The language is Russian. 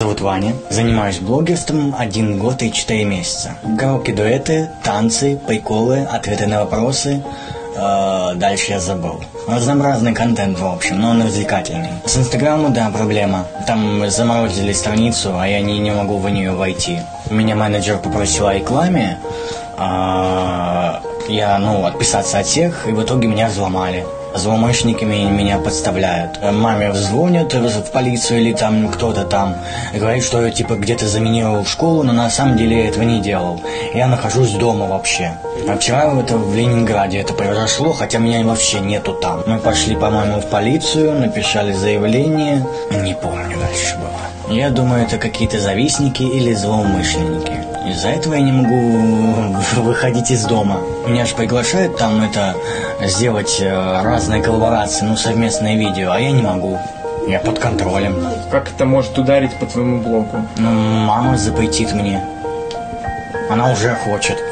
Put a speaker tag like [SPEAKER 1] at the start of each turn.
[SPEAKER 1] Зовут Ваня. Занимаюсь блогерством один год и четыре месяца. Караоке-дуэты, танцы, приколы, ответы на вопросы. Э, дальше я забыл. Разнообразный контент, в общем, но он развлекательный. С Инстаграмом, да, проблема. Там заморозили страницу, а я не, не могу в нее войти. Меня менеджер попросил о рекламе. а, я, ну, отписаться от всех, и в итоге меня взломали. Злоумышленники меня, подставляют. Маме звонят в полицию или там кто-то там. Говорит, что я типа где-то заменил школу, но на самом деле этого не делал. Я нахожусь дома вообще. А вчера это в Ленинграде это произошло, хотя меня вообще нету там. Мы пошли, по-моему, в полицию, написали заявление. Не помню дальше было. Я думаю, это какие-то завистники или злоумышленники. Из-за этого я не могу выходить из дома. Меня же приглашают там это сделать э, разные коллаборации, ну совместные видео, а я не могу. Я под контролем.
[SPEAKER 2] Как это может ударить по твоему блогу?
[SPEAKER 1] Ну, мама запретит мне. Она уже хочет.